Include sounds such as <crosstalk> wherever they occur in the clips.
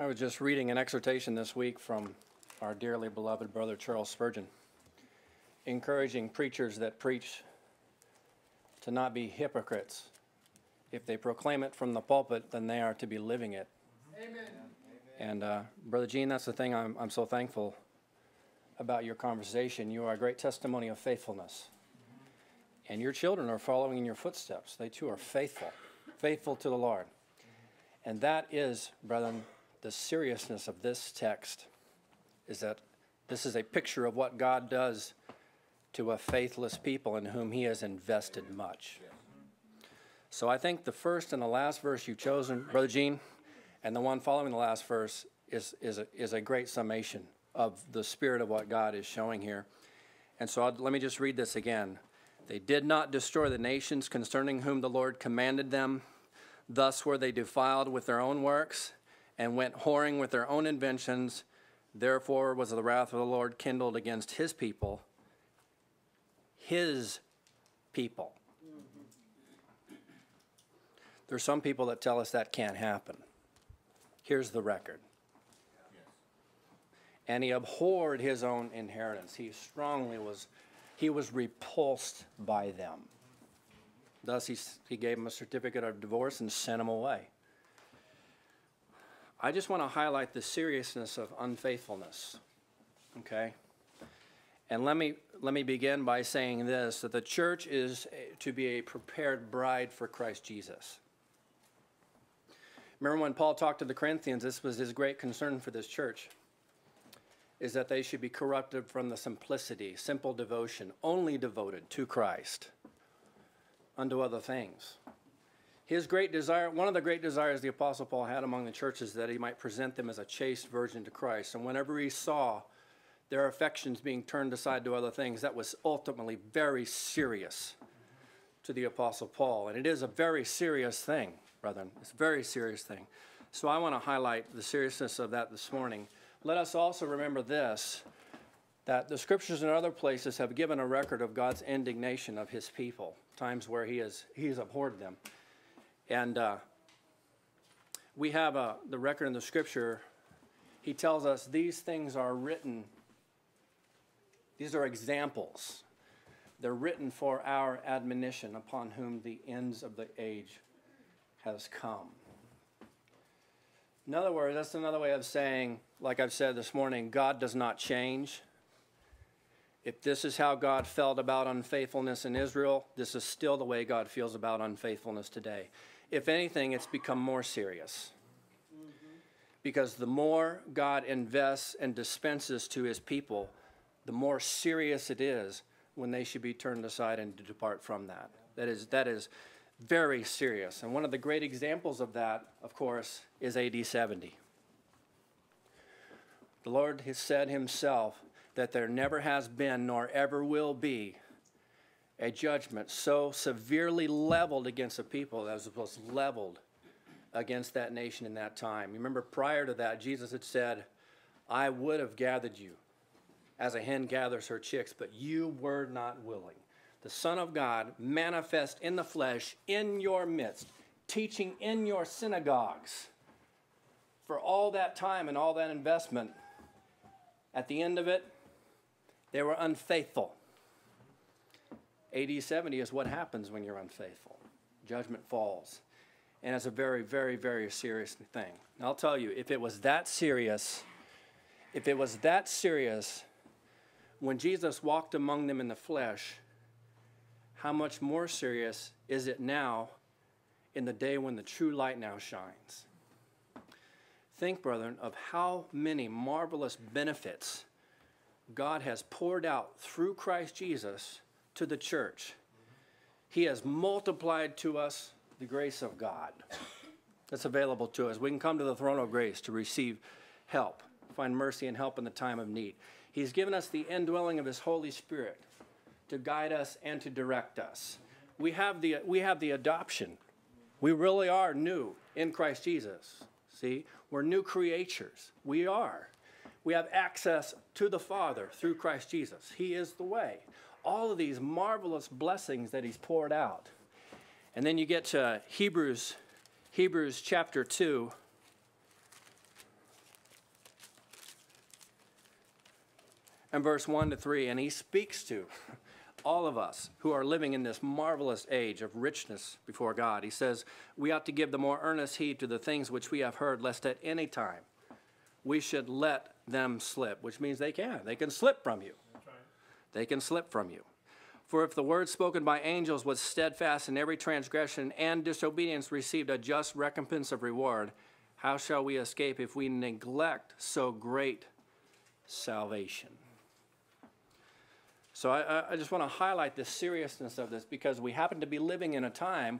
I was just reading an exhortation this week from our dearly beloved brother Charles Spurgeon, encouraging preachers that preach to not be hypocrites. If they proclaim it from the pulpit, then they are to be living it. Amen. And uh, Brother Gene, that's the thing I'm, I'm so thankful about your conversation. You are a great testimony of faithfulness. And your children are following in your footsteps. They too are faithful, faithful to the Lord. And that is, brethren, the seriousness of this text is that this is a picture of what God does to a faithless people in whom he has invested much. So I think the first and the last verse you've chosen, Brother Gene, and the one following the last verse is, is, a, is a great summation of the spirit of what God is showing here. And so I'll, let me just read this again. They did not destroy the nations concerning whom the Lord commanded them. Thus were they defiled with their own works and went whoring with their own inventions. Therefore was the wrath of the Lord kindled against his people, his people. There's some people that tell us that can't happen. Here's the record. And he abhorred his own inheritance. He strongly was, he was repulsed by them. Thus, he, he gave him a certificate of divorce and sent him away. I just want to highlight the seriousness of unfaithfulness. Okay? And let me, let me begin by saying this that the church is to be a prepared bride for Christ Jesus. Remember when Paul talked to the Corinthians, this was his great concern for this church is that they should be corrupted from the simplicity, simple devotion, only devoted to Christ unto other things. His great desire, one of the great desires the Apostle Paul had among the churches, that he might present them as a chaste virgin to Christ. And whenever he saw their affections being turned aside to other things, that was ultimately very serious to the Apostle Paul. And it is a very serious thing, brethren. It's a very serious thing. So I want to highlight the seriousness of that this morning. Let us also remember this that the scriptures in other places have given a record of God's indignation of his people, times where he has, he has abhorred them. And uh, we have uh, the record in the scripture. He tells us these things are written, these are examples. They're written for our admonition upon whom the ends of the age has come. In other words, that's another way of saying, like I've said this morning, God does not change. If this is how God felt about unfaithfulness in Israel, this is still the way God feels about unfaithfulness today. If anything, it's become more serious. Because the more God invests and dispenses to his people, the more serious it is when they should be turned aside and to depart from that. That is, that is very serious. And one of the great examples of that, of course, is AD 70. The Lord has said himself that there never has been nor ever will be a judgment so severely leveled against a people that was leveled against that nation in that time. Remember, prior to that, Jesus had said, I would have gathered you as a hen gathers her chicks, but you were not willing. The Son of God manifest in the flesh in your midst, teaching in your synagogues for all that time and all that investment. At the end of it, they were unfaithful. AD 70 is what happens when you're unfaithful. Judgment falls. And it's a very, very, very serious thing. And I'll tell you, if it was that serious, if it was that serious when Jesus walked among them in the flesh, how much more serious is it now in the day when the true light now shines? Think, brethren, of how many marvelous benefits God has poured out through Christ Jesus to the church. He has multiplied to us the grace of God that's available to us. We can come to the throne of grace to receive help, find mercy and help in the time of need. He's given us the indwelling of His Holy Spirit to guide us and to direct us. We have the, we have the adoption. We really are new in Christ Jesus. See, we're new creatures. We are. We have access to the Father through Christ Jesus. He is the way all of these marvelous blessings that he's poured out. And then you get to Hebrews, Hebrews chapter 2. And verse 1 to 3, and he speaks to all of us who are living in this marvelous age of richness before God. He says, We ought to give the more earnest heed to the things which we have heard, lest at any time we should let them slip, which means they can. They can slip from you. They can slip from you. For if the word spoken by angels was steadfast, in every transgression and disobedience received a just recompense of reward, how shall we escape if we neglect so great salvation? So I, I just want to highlight the seriousness of this because we happen to be living in a time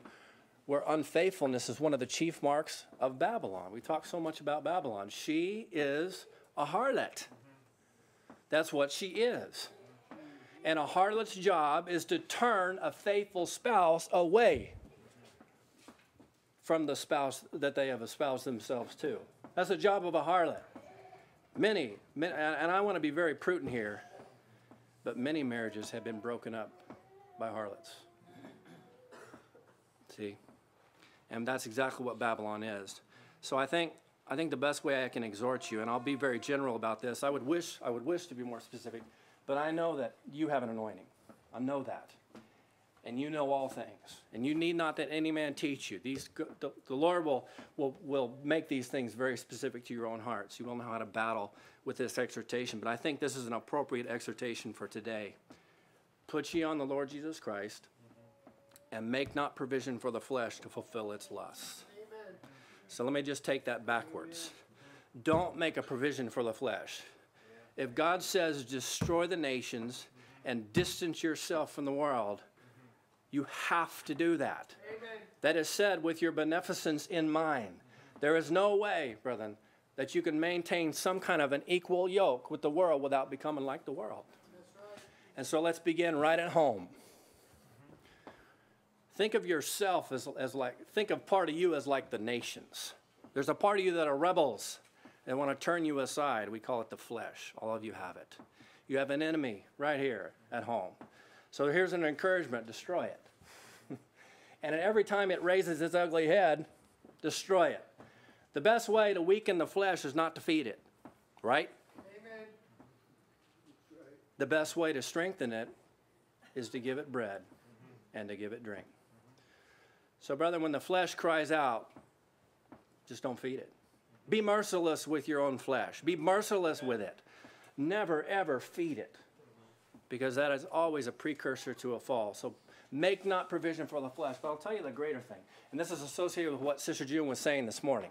where unfaithfulness is one of the chief marks of Babylon. We talk so much about Babylon. She is a harlot. That's what she is. And a harlot's job is to turn a faithful spouse away from the spouse that they have espoused themselves to. That's the job of a harlot. Many, many and I want to be very prudent here but many marriages have been broken up by harlots. See? And that's exactly what Babylon is. So I think I think the best way I can exhort you, and I'll be very general about this, I would wish I would wish to be more specific, but I know that you have an anointing. I know that and you know all things. And you need not that any man teach you. These, the, the Lord will, will, will make these things very specific to your own hearts. You will know how to battle with this exhortation. But I think this is an appropriate exhortation for today. Put ye on the Lord Jesus Christ and make not provision for the flesh to fulfill its lusts. Amen. So let me just take that backwards. Don't make a provision for the flesh. If God says destroy the nations and distance yourself from the world, you have to do that. Amen. That is said with your beneficence in mind. There is no way, brethren, that you can maintain some kind of an equal yoke with the world without becoming like the world. Right. And so let's begin right at home. Think of yourself as, as like, think of part of you as like the nations. There's a part of you that are rebels and want to turn you aside. We call it the flesh. All of you have it. You have an enemy right here at home. So here's an encouragement destroy it. <laughs> and every time it raises its ugly head, destroy it. The best way to weaken the flesh is not to feed it, right? Amen. The best way to strengthen it is to give it bread and to give it drink. So, brother, when the flesh cries out, just don't feed it. Be merciless with your own flesh. Be merciless with it. Never, ever feed it because that is always a precursor to a fall. So make not provision for the flesh. But I'll tell you the greater thing, and this is associated with what Sister June was saying this morning.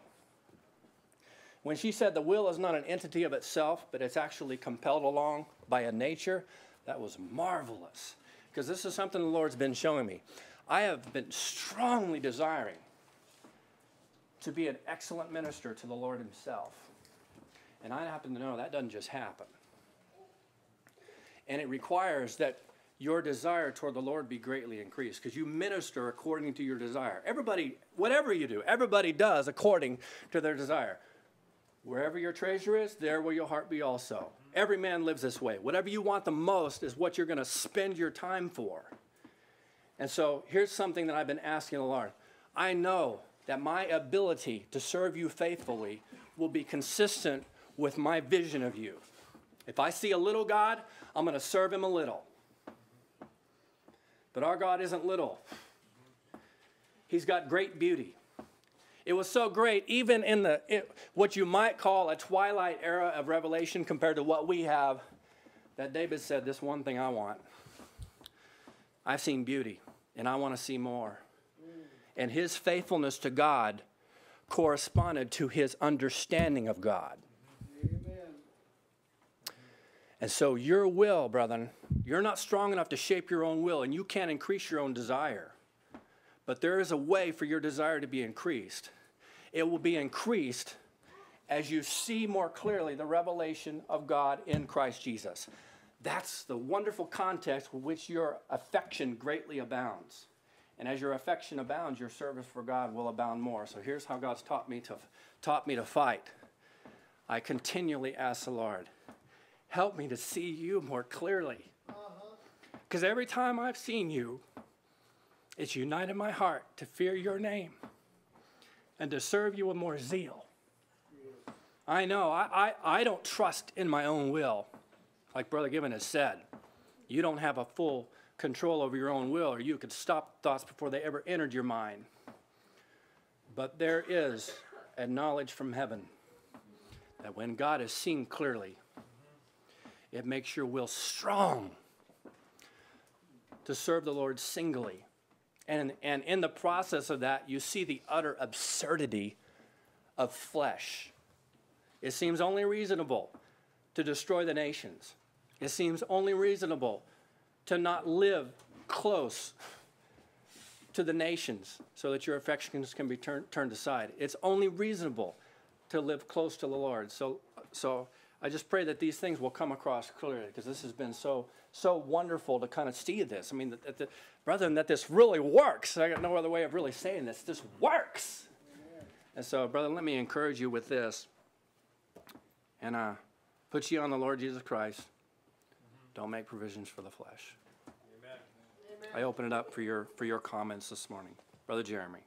When she said the will is not an entity of itself, but it's actually compelled along by a nature, that was marvelous. Because this is something the Lord's been showing me. I have been strongly desiring to be an excellent minister to the Lord Himself. And I happen to know that doesn't just happen. And it requires that your desire toward the Lord be greatly increased because you minister according to your desire. Everybody, whatever you do, everybody does according to their desire. Wherever your treasure is, there will your heart be also. Every man lives this way. Whatever you want the most is what you're going to spend your time for. And so here's something that I've been asking the Lord. I know that my ability to serve you faithfully will be consistent with my vision of you. If I see a little God, I'm going to serve him a little. But our God isn't little, He's got great beauty. It was so great, even in the it, what you might call a twilight era of revelation compared to what we have, that David said, This one thing I want. I've seen beauty, and I want to see more. And his faithfulness to God corresponded to his understanding of God. Amen. And so, your will, brethren, you're not strong enough to shape your own will, and you can't increase your own desire. But there is a way for your desire to be increased. It will be increased as you see more clearly the revelation of God in Christ Jesus. That's the wonderful context with which your affection greatly abounds. And as your affection abounds, your service for God will abound more. So here's how God's taught me to, taught me to fight. I continually ask the Lord, help me to see you more clearly. Because uh-huh. every time I've seen you, it's united my heart to fear your name and to serve you with more zeal. I know, I, I, I don't trust in my own will. like Brother Gibbon has said, you don't have a full control over your own will, or you could stop thoughts before they ever entered your mind. But there is a knowledge from heaven that when God is seen clearly, it makes your will strong to serve the Lord singly. And, and in the process of that, you see the utter absurdity of flesh. It seems only reasonable to destroy the nations. It seems only reasonable to not live close to the nations so that your affections can be turn, turned aside. It's only reasonable to live close to the Lord. So, so I just pray that these things will come across clearly because this has been so so wonderful to kind of see this. I mean, that, that, brethren, that this really works. I got no other way of really saying this. This works. And so, brother, let me encourage you with this, and uh, put you on the Lord Jesus Christ. Don't make provisions for the flesh. I open it up for your for your comments this morning, brother Jeremy.